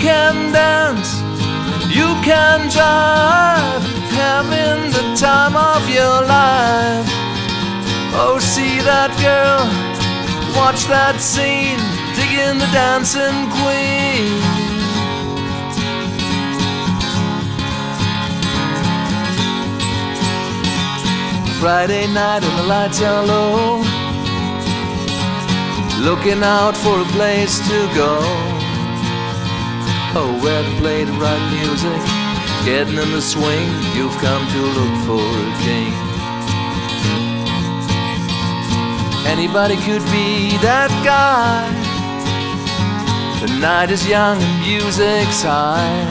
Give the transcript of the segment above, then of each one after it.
can dance, you can drive, having the time of your life. Oh, see that girl, watch that scene, digging the dancing queen. Friday night and the lights are low. Looking out for a place to go. Oh, where to play the right music. Getting in the swing, you've come to look for a king. Anybody could be that guy. The night is young and music's high.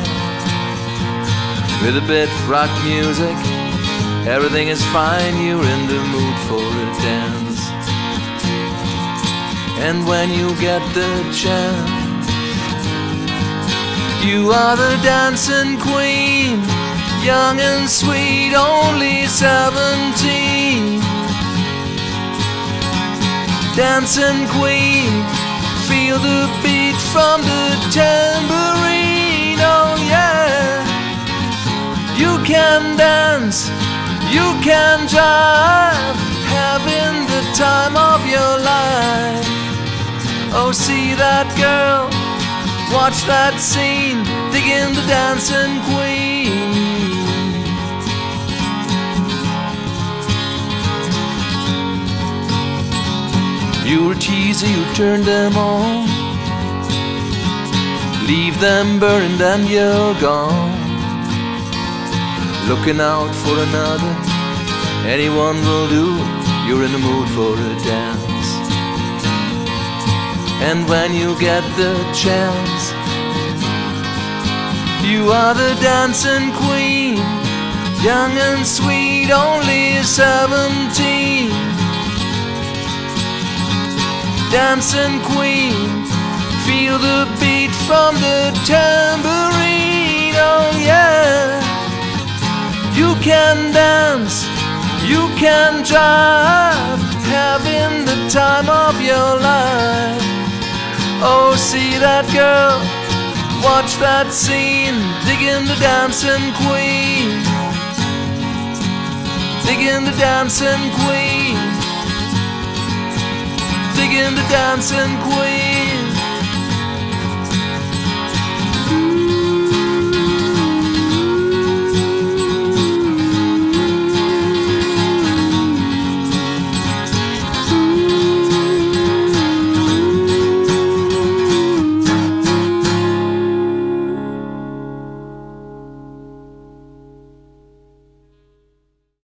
With a bit of rock music, everything is fine. You're in the mood for a dance. And when you get the chance, you are the dancing queen, young and sweet, only seventeen. Dancing queen, feel the beat from the tambourine, oh yeah. You can dance, you can jive, having the time of your life. Oh, see that girl, watch that scene, digging the dancing queen. You're a teaser, you turn them on. Leave them burned and you're gone. Looking out for another, anyone will do. You're in the mood for a dance. And when you get the chance, you are the dancing queen, young and sweet, only seventeen. Dancing queen, feel the beat from the tambourine, oh yeah. You can dance, you can drive, having the time of your life. Oh, see that girl, watch that scene, digging the dancing queen, digging the dancing queen, digging the dancing queen.